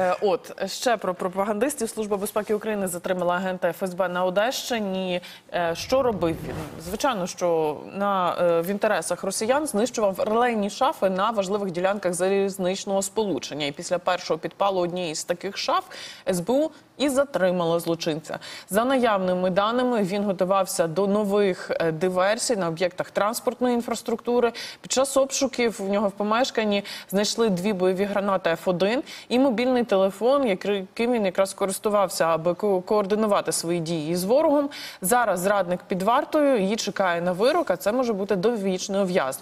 Е, От ще про пропагандистів Служба безпеки України затримала агента ФСБ на Одещині. Е, Що робив він? Звичайно, що на е, в інтересах росіян знищував релейні шафи на важливих ділянках залізничного сполучення. І після першого підпалу однієї з таких шаф СБУ і затримало злочинця. За наявними даними він готувався до нових диверсій на об'єктах транспортної інфраструктури. Під час обшуків в нього в помешканні знайшли дві бойові гранати Ф1 і мобільний телефон, яким він якраз користувався, аби ко- координувати свої дії з ворогом. Зараз зрадник під вартою її чекає на вирок, а це може бути довічне ув'язнення.